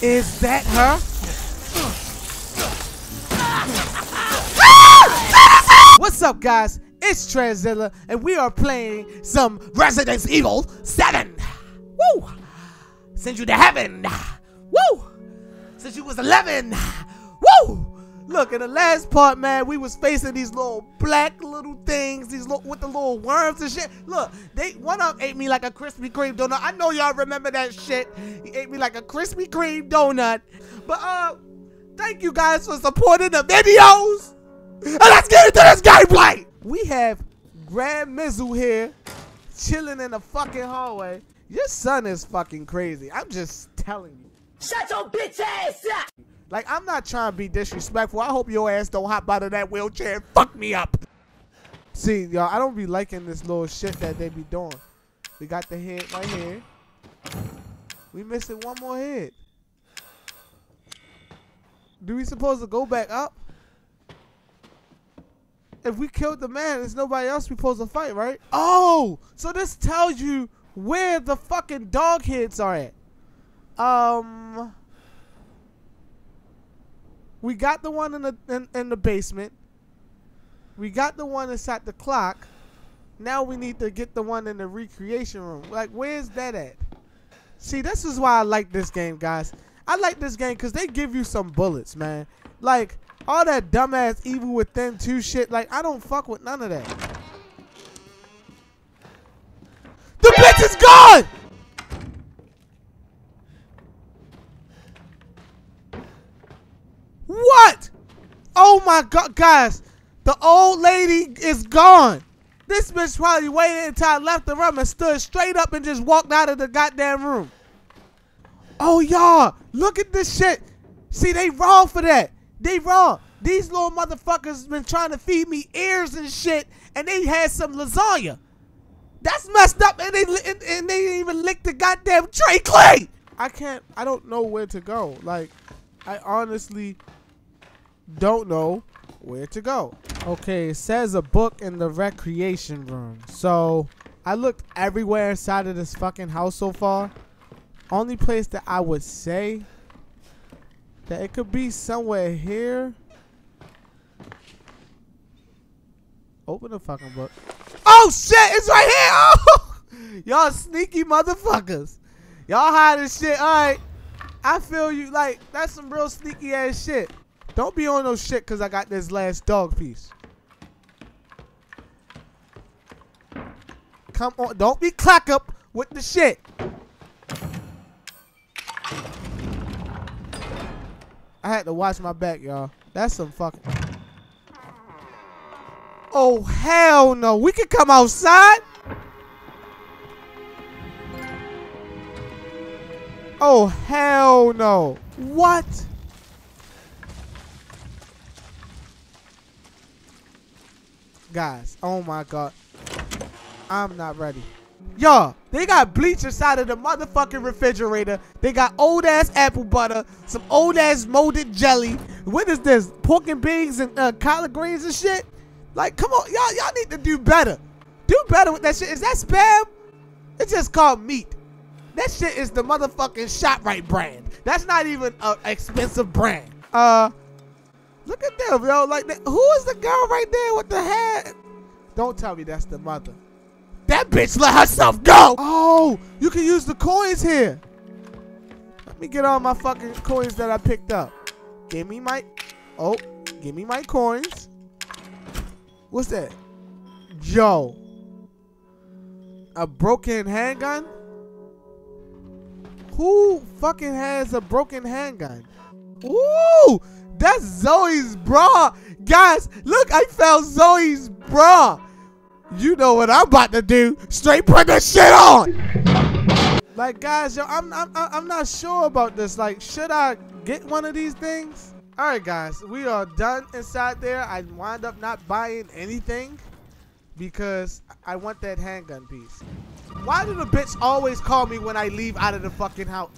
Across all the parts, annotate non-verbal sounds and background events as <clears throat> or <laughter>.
Is that her? What's up, guys? It's Trezilla, and we are playing some Resident Evil 7. Woo! Send you to heaven. Woo! Since you was 11. Woo! Look, in the last part, man, we was facing these little black little things, these little with the little worms and shit. Look, they one of them ate me like a Krispy Kreme donut. I know y'all remember that shit. He ate me like a Krispy Kreme donut. But uh, thank you guys for supporting the videos. And let's get into this gameplay. We have Grand Mizzle here, chilling in the fucking hallway. Your son is fucking crazy. I'm just telling you. Shut your bitch ass up! Like, I'm not trying to be disrespectful. I hope your ass don't hop out of that wheelchair and fuck me up. See, y'all, I don't be liking this little shit that they be doing. We got the head right here. We missing one more head. Do we supposed to go back up? If we killed the man, there's nobody else we supposed to fight, right? Oh, so this tells you where the fucking dog heads are at. Um, we got the one in the in, in the basement. We got the one inside the clock. Now we need to get the one in the recreation room. Like, where's that at? See, this is why I like this game, guys. I like this game because they give you some bullets, man. Like, all that dumbass evil within two shit. Like, I don't fuck with none of that. The bitch is gone! What? Oh my god, guys. The old lady is gone. This bitch probably waited until I left the room and stood straight up and just walked out of the goddamn room. Oh, y'all. Look at this shit. See, they wrong for that. They wrong. These little motherfuckers been trying to feed me ears and shit, and they had some lasagna. That's messed up, and they and, and they didn't even lick the goddamn tray clean. I can't. I don't know where to go. Like, I honestly don't know where to go. Okay, it says a book in the recreation room. So I looked everywhere inside of this fucking house so far. Only place that I would say that it could be somewhere here. Open the fucking book. Oh shit, it's right here. Oh, <laughs> y'all sneaky motherfuckers. Y'all hiding shit. All right. I feel you. Like, that's some real sneaky ass shit. Don't be on no shit because I got this last dog piece. Come on. Don't be clack up with the shit. I had to watch my back, y'all. That's some fucking... Oh, hell no. We can come outside? Oh, hell no. What? Guys, oh my god. I'm not ready. Y'all, they got bleach inside of the motherfucking refrigerator. They got old ass apple butter, some old ass molded jelly. What is this? Pork and beans and uh, collard greens and shit? Like, come on, y'all, y'all need to do better. Do better with that shit. Is that spam? It's just called meat. That shit is the motherfucking ShopRite brand. That's not even an expensive brand. Uh, look at them, yo. Like, who is the girl right there with the hat? Don't tell me that's the mother. That bitch let herself go. Oh, you can use the coins here. Let me get all my fucking coins that I picked up. Give me my, oh, give me my coins. What's that? Joe. A broken handgun? Who fucking has a broken handgun? Ooh, that's Zoe's bra. Guys, look, I found Zoe's bra. You know what I'm about to do. Straight put this shit on. Like, guys, yo, I'm, I'm, I'm not sure about this. Like, should I get one of these things? All right, guys, we are done inside there. I wind up not buying anything because I want that handgun piece. Why do the bitch always call me when I leave out of the fucking house?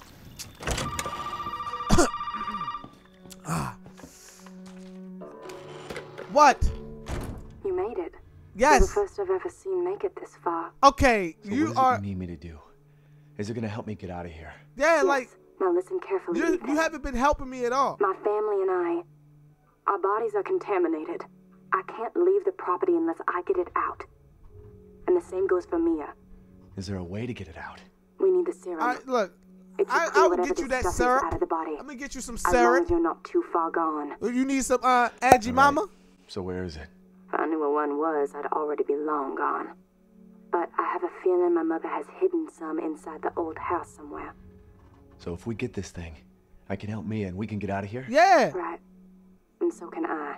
What? You made it. Yes. You're the first I've ever seen make it this far. Okay, So you what is are. it you need me to do? Is it gonna help me get out of here? Yeah, Yes, like Now listen carefully. You, you haven't been helping me at all. My family and I, our bodies are contaminated. I can't leave the property unless I get it out. And the same goes for Mia. Is there a way to get it out? We need the serum. I, look, I, I will get you that stuff is syrup. out of the body. I'm gonna get you some as long as you're not too far gone. You need some uh, Angie Mama? So where is it? If I knew where one was, I'd already be long gone. But I have a feeling my mother has hidden some inside the old house somewhere. So if we get this thing, I can help Mia and we can get out of here? Yeah. Right. And so can I.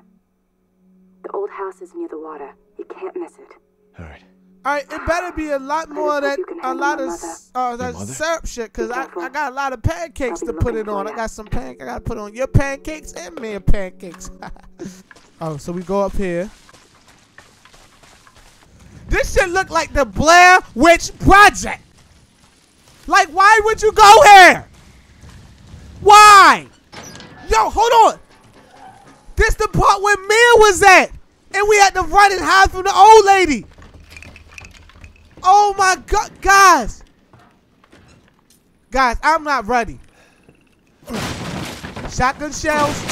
The old house is near the water. You can't miss it. All right. All right, it better be a lot more of that, a lot of uh, that mother? syrup shit, cause I. I got a lot of pancakes to put it on. I got some pan, I got to put on your pancakes and me pancakes. <laughs> oh, so we go up here. This shit look like the Blair Witch Project. Like, why would you go here? Why? Yo, hold on. This the part where Mia was at. And we had to run and hide from the old lady. Oh my god, guys. Guys, I'm not ready. Shotgun shells.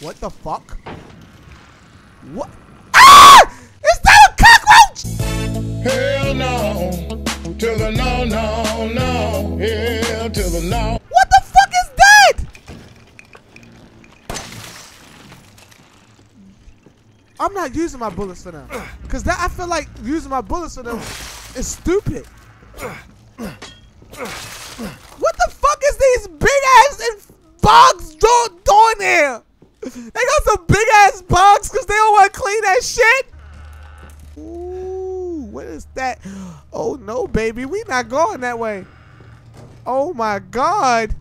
What the fuck? What? Ah! Is that a cockroach? Hell no, to the no, no, no, hell to the no. What the fuck is that? I'm not using my bullets for them. Cause that I feel like using my bullets for them is stupid. What the fuck is these big ass and bugs do- doing here? They got some big ass bugs cause they don't want to clean that shit. Ooh, what is that? Oh no, baby, we not going that way. Oh my god.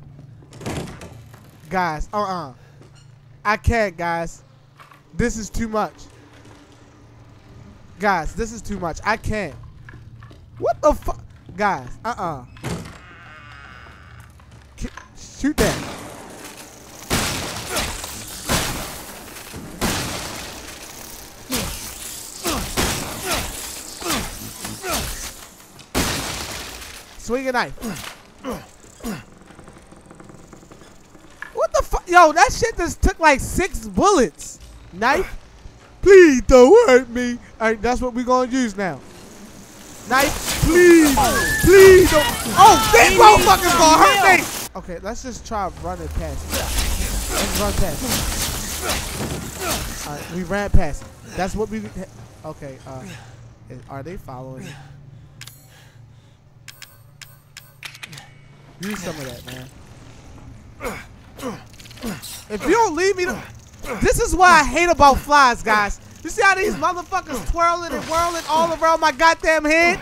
Guys, uh-uh. I can't, guys. This is too much. Guys, this is too much. I can't. What the fuck? Guys, uh-uh. Shoot that. Swing a knife. What the fuck? Yo, that shit just took like six bullets. Knife? Please don't hurt me. Alright, that's what we're gonna use now. Knife, please, please don't. Oh, these motherfuckers gonna hurt me. Okay, let's just try running past it. Let's run past it. Alright, we ran past it. That's what we. Okay, uh, are they following? Use some of that, man. If you don't leave me to. This is what I hate about flies, guys. You see how these motherfuckers twirling and whirling all around my goddamn head?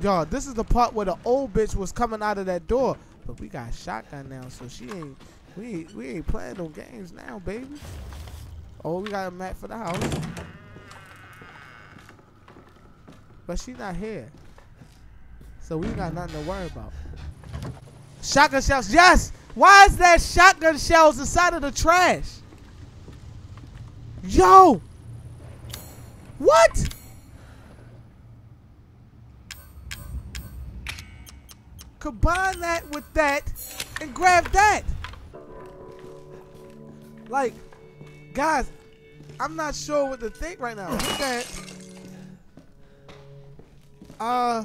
Yo, this is the part where the old bitch was coming out of that door. But we got shotgun now, so she ain't. We we ain't playing no games now, baby. Oh, we got a map for the house. But she not here. So we got nothing to worry about. Shotgun shells. Yes. Why is that shotgun shells inside of the trash? Yo. What? Combine that with that and grab that. Like, guys, I'm not sure what to think right now. Look at Uh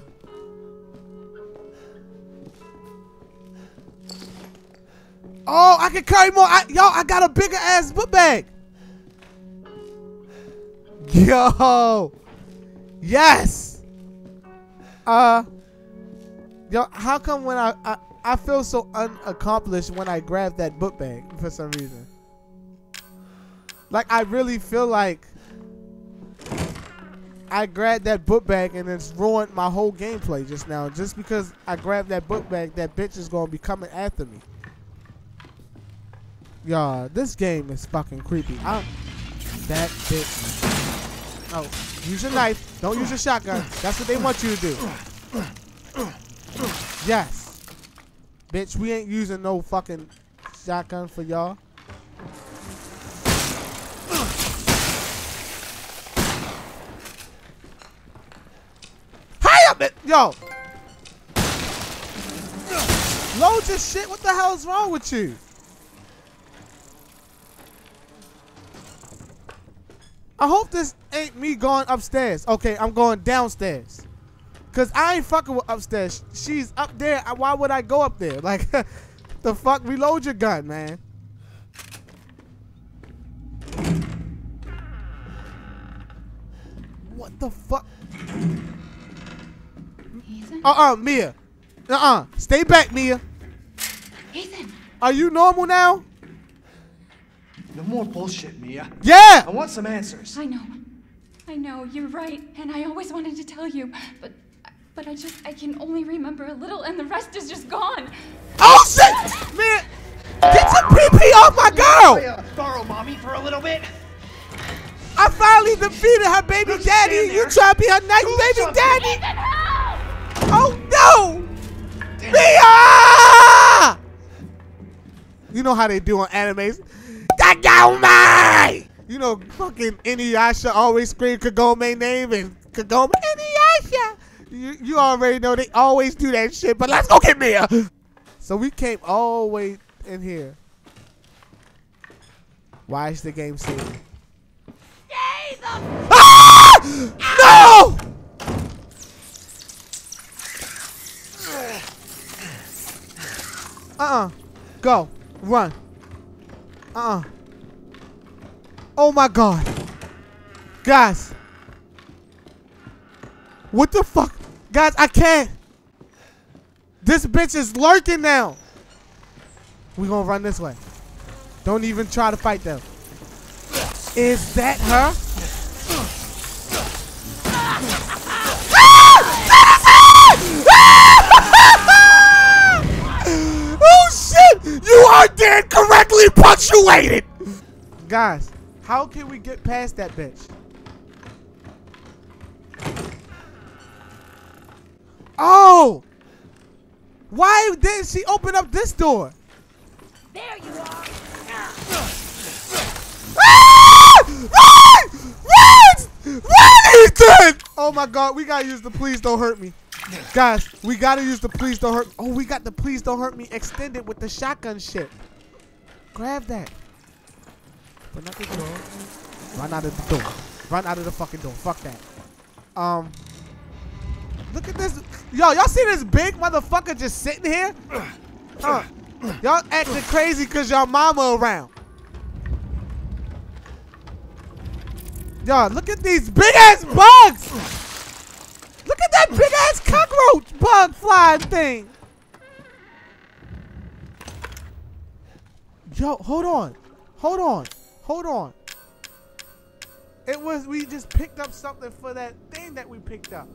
Oh, I can carry more. Yo, I got a bigger ass book bag. Yo. Yes. Uh. Yo, how come when I, I I feel so unaccomplished when I grab that book bag for some reason? Like I really feel like I grabbed that book bag and it's ruined my whole gameplay just now. Just because I grabbed that book bag, that bitch is gonna be coming after me. Y'all, this game is fucking creepy. I'm that bitch. Oh, use your knife. Don't use your shotgun. That's what they want you to do. Yes. Bitch, we ain't using no fucking shotgun for y'all. Hi up it, yo. Load your shit. What the hell is wrong with you? I hope this ain't me going upstairs. Okay, I'm going downstairs. Cause I ain't fucking with upstairs. She's up there. Why would I go up there? <laughs> Like, the fuck? Reload your gun, man. What the fuck? Ethan? Uh-uh, Mia. Uh-uh. Stay back, Mia. Ethan! Are you normal now? No more bullshit, Mia. Yeah! I want some answers. I know. I know, you're right, and I always wanted to tell you, but but I just I can only remember a little and the rest is just gone. Oh shit! Man, get your PP off my girl! uh, borrow mommy for a little bit. I finally defeated her baby Don't daddy. You there. try to be her nice Do baby something. daddy? Ethan, help! Oh no! Mia! You know how they do on animes. Kagome! You know, fucking Inuyasha always scream Kagome name and Kagome Inuyasha. You, you already know they always do that shit, but let's go get Mia. So we came all the way in here. Why is the game saving? Ah! No! Uh-uh. Go. Run. Uh-uh. Oh my god. Guys. What the fuck? Guys, I can't. This bitch is lurking now. We gonna run this way. Don't even try to fight them. Is that her? <laughs> oh shit! You are dead correctly punctuated! Guys, how can we get past that bitch? Oh! Why didn't she open up this door? There you are. Ah! Run! Run! Run, Ethan! Oh my god, we gotta use the please don't hurt me. Guys, we gotta use the please don't hurt. Oh, we got the please don't hurt me extended with the shotgun shit. Grab that. Run out the door. Run out of the door. Run out of the fucking door. Fuck that. Um. Look at this. Yo, y'all see this big motherfucker just sitting here? Huh. Y'all acting crazy because y'all mama around. Y'all, look at these big ass bugs. Look at that big ass cockroach bug flying thing. Yo, hold on. Hold on. Hold on. It was, we just picked up something for that thing that we picked up.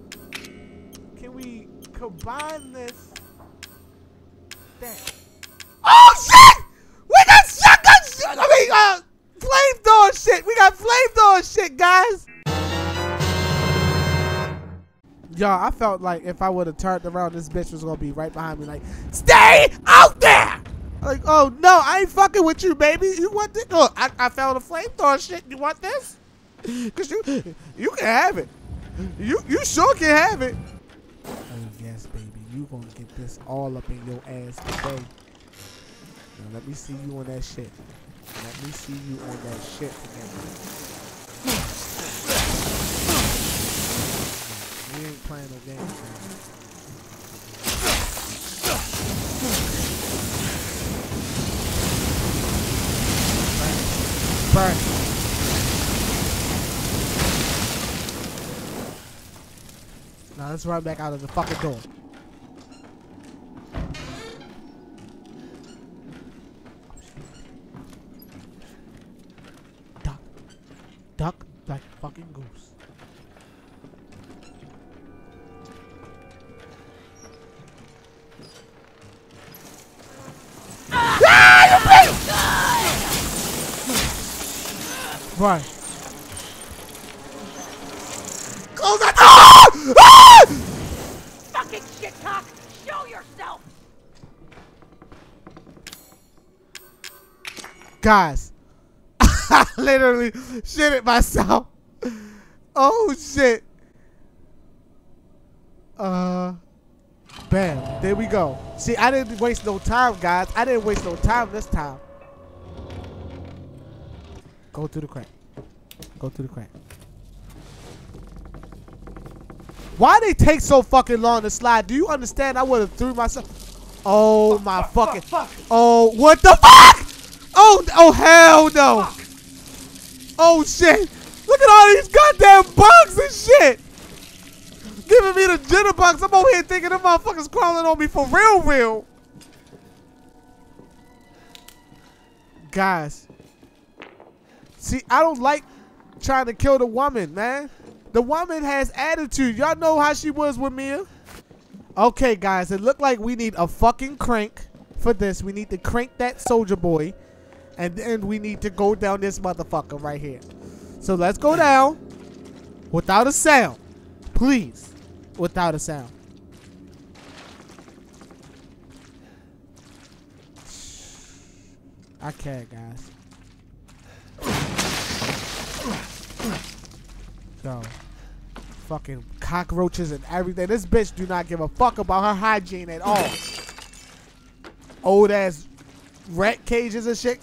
Can we combine this? That. Oh shit! We got shotgun shit! I mean, uh, flamethrower shit! We got flamethrower shit, guys! Y'all, I felt like if I would have turned around, this bitch was gonna be right behind me, like, stay out! Like, oh no, I ain't fucking with you, baby. You want this? Look, I, I found a flamethrower shit. You want this? <laughs> Cause you, you can have it. You, you sure can have it. Oh yes, baby. You gonna get this all up in your ass today. Now let me see you on that shit. Let me see you on that shit today. We ain't playing no games, man. Burn. Now let's run back out of the fucking door. Duck. Duck like fucking goose. Ah! Right. Close that door! Ah! Fucking shit cock. Show yourself. Guys, <laughs> I literally shit it myself. Oh shit. Uh, bam. There we go. See, I didn't waste no time, guys. I didn't waste no time this time. Go through the crack. Go through the crack. Why they take so fucking long to slide? Do you understand? I would have threw myself. Oh my fucking. Oh, what the fuck? Oh, oh hell no. Oh shit. Look at all these goddamn bugs and shit. Giving me the jitterbugs. I'm over here thinking the motherfuckers crawling on me for real, real. Guys. See, I don't like trying to kill the woman, man. The woman has attitude. Y'all know how she was with Mia. Okay, guys. It looked like we need a fucking crank for this. We need to crank that soldier boy. And then we need to go down this motherfucker right here. So let's go down without a sound. Please. Without a sound. I can't, guys. Yo. Fucking cockroaches and everything. This bitch do not give a fuck about her hygiene at all. Old ass rat cages and shit.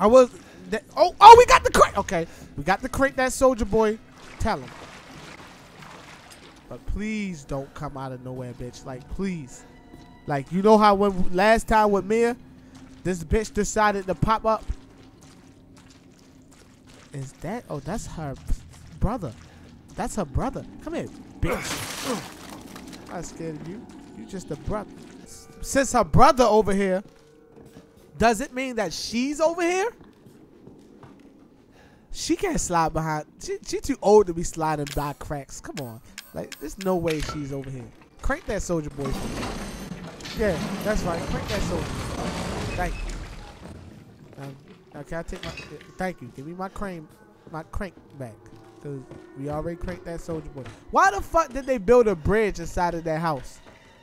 I was. That, oh, oh, we got the crate. Okay, we got the crate. That soldier boy. Tell him. But please don't come out of nowhere, bitch. Like, please. Like, you know how when last time with Mia, this bitch decided to pop up. Is that? Oh, that's her brother. That's her brother. Come here, bitch. I'm scared of you. You just a brother. Since her brother over here, does it mean that she's over here? She can't slide behind. She, she too old to be sliding by cracks. Come on. Like, there's no way she's over here. Crank that soldier boy. Yeah, that's right. Crank that soldier. Thank you. Um, now can I take my? Thank you. Give me my crane, my crank back, cause we already cranked that soldier boy. Why the fuck did they build a bridge inside of that house?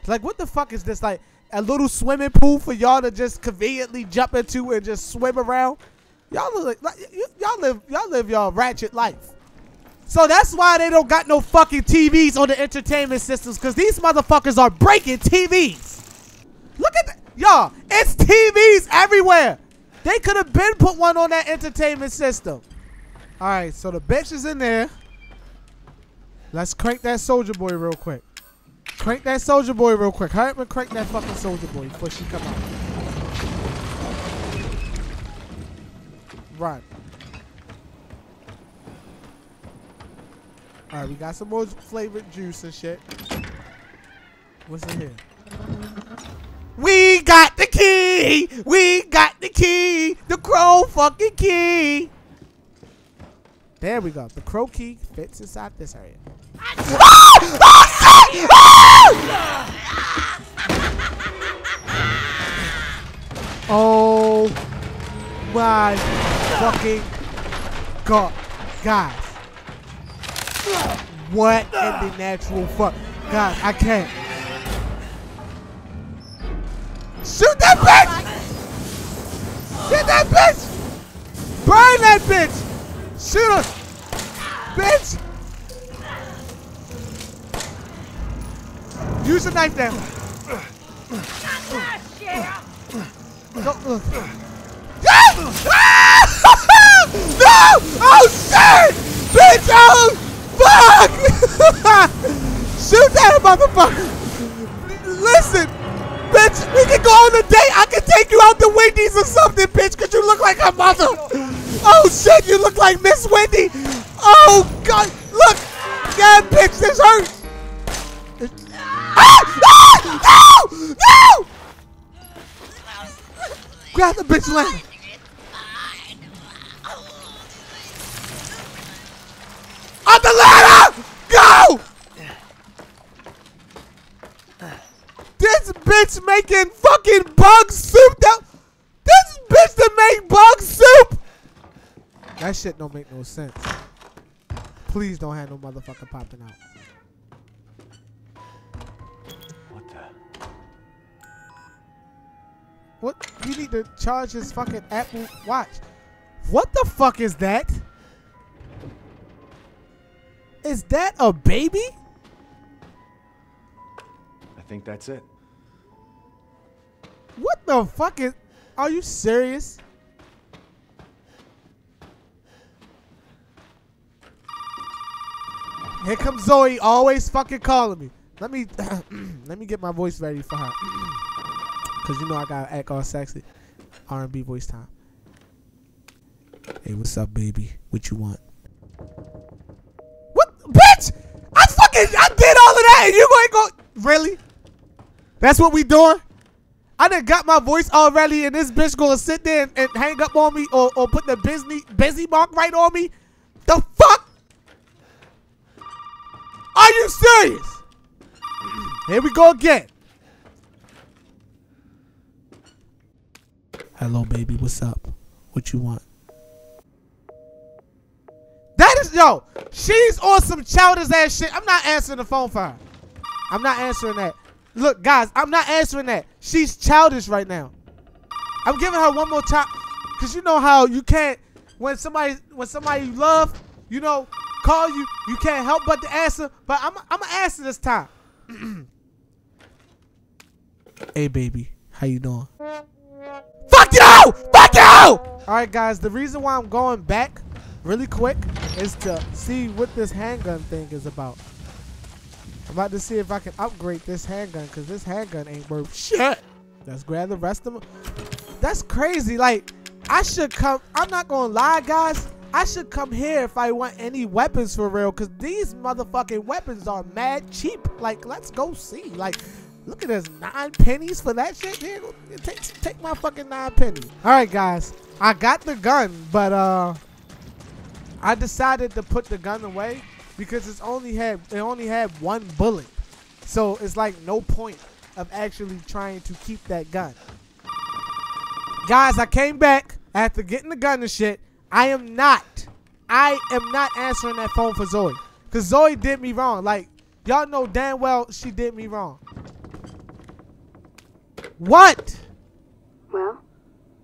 Like, what the fuck is this? Like a little swimming pool for y'all to just conveniently jump into and just swim around? Y'all look y'all live y'all live y'all ratchet life. So that's why they don't got no fucking TVs on the entertainment systems, cause these motherfuckers are breaking TVs. Look at that. Y'all, it's TVs everywhere. They could have been put one on that entertainment system. All right, so the bitch is in there. Let's crank that soldier boy real quick. Crank that soldier boy real quick. Hurry up and crank that fucking soldier boy before she come out. Run. All right, we got some more flavored juice and shit. What's in here? We got the key. We got the key. The crow fucking key. There we go. The crow key fits inside this area. <laughs> Oh my fucking god, guys! What in the natural fuck, guys? I can't. Shoot that bitch! Shoot that bitch! Burn that bitch! Shoot her! Bitch! Use the knife! Ah! no! Oh shit! Bitch! Oh fuck! <laughs> Shoot that motherfucker! Listen, bitch, we can go on a date. I can take you out to Wendy's or something, bitch, cause you look like her mother. Oh shit, you look like Miss Wendy. Oh god, look! Yeah, bitch, this hurts. Ah! Ah! No! No! Grab the bitch ladder. On the ladder! Go! This bitch making fucking bug soup. That, this bitch that make bug soup. That shit don't make no sense. Please don't have no motherfucker popping out. What? You need to charge his fucking Apple Watch. What the fuck is that? Is that a baby? I think that's it. What the fuck is? Are you serious? Here comes Zoe, always fucking calling me. Let me <clears throat> let me get my voice ready for her. <clears throat> Cause you know I gotta act all sexy. R&B voice time. Hey, what's up, baby? What you want? What, bitch? I fucking I did all of that, and you ain't go really? That's what we doing? I done got my voice already, and this bitch gonna sit there and, and hang up on me or, or put the busy busy mark right on me? The fuck? Are you serious? Here we go again. Hello, baby. What's up? What you want? That is yo. She's on some childish ass shit. I'm not answering the phone for her. I'm not answering that. Look, guys, I'm not answering that. She's childish right now. I'm giving her one more time, cause you know how you can't when somebody when somebody you love, you know, call you, you can't help but to answer. But I'm I'm gonna answer this time. <clears throat> hey, baby, how you doing? Fuck you! Fuck you! All right, guys. The reason why I'm going back really quick is to see what this handgun thing is about. I'm about to see if I can upgrade this handgun because this handgun ain't worth shit. Let's grab the rest of them. That's crazy. Like, I should come. I'm not going to lie, guys. I should come here if I want any weapons for real because these motherfucking weapons are mad cheap. Like, let's go see. Like, look at this. Nine pennies for that shit. Here, take, take my fucking nine pennies. All right, guys. I got the gun, but uh, I decided to put the gun away because it's only had it only had one bullet. So it's like no point of actually trying to keep that gun. Guys, I came back after getting the gun and shit. I am not, I am not answering that phone for Zoe. Cause Zoe did me wrong. Like, y'all know damn well she did me wrong. What? Well,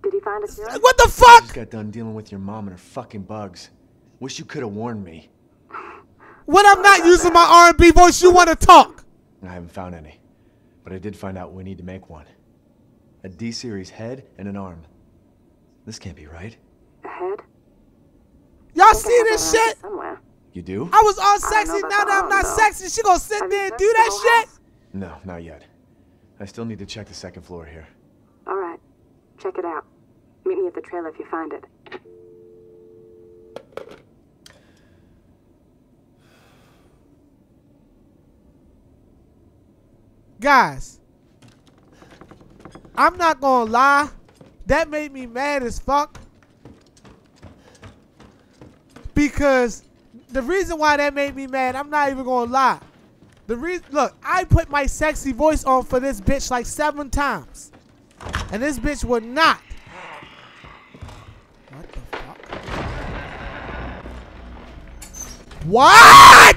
did he find a cure? What the I fuck? just got done dealing with your mom and her fucking bugs. Wish you could have warned me. When I'm not using my R&B voice, you want to talk? I haven't found any. But I did find out we need to make one. A D-series head and an arm. This can't be right. A head? Y'all see this shit? Somewhere. You do? I was all sexy. Now that I'm not though. sexy, she gonna sit Have there and do that shit? house? No, not yet. I still need to check the second floor here. All right. Check it out. Meet me at the trailer if you find it. Guys, I'm not gonna lie. That made me mad as fuck. Because the reason why that made me mad, I'm not even gonna lie. The reason, look, I put my sexy voice on for this bitch like seven times, and this bitch would not. What the fuck? What?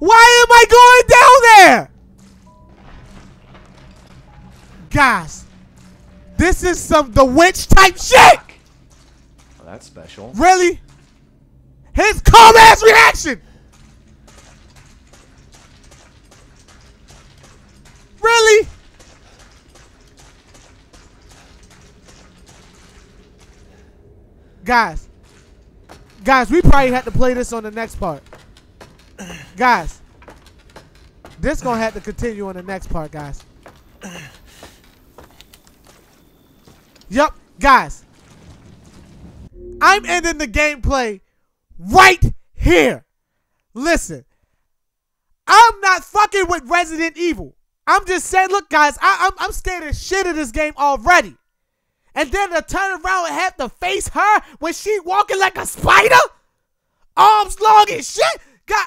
Why am I going down there? Guys, this is some the witch type shit. Well, that's special. Really? His calm ass reaction. Really? Guys. Guys, we probably had to play this on the next part. Guys. This gonna have to continue on the next part, guys. Yup, guys. I'm ending the gameplay right here. Listen, I'm not fucking with Resident Evil. I'm just saying, look, guys, I, am I'm scared of shit of this game already. And then to turn around and have to face her when she walking like a spider, arms long and shit. God,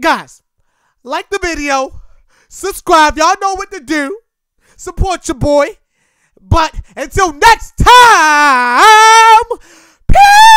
guys, like the video, subscribe. Y'all know what to do. Support your boy. But until next time, peace.